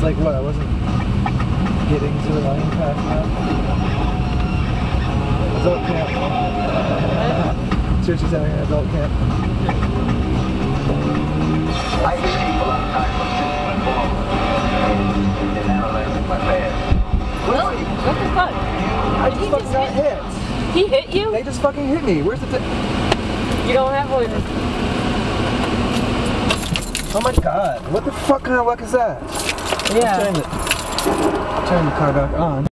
It's like what? I wasn't getting to the line fast enough. Adult camp. Church is having an adult camp. I see people on time for sitting forward. And now that's my bad. Really? What the fuck? I just He fucking just got hit- hit. He hit you? They just fucking hit me. Where's the? T- You don't have one. oh my god! What the fuck kind of luck is that? Yeah. Turn the turn the car back on.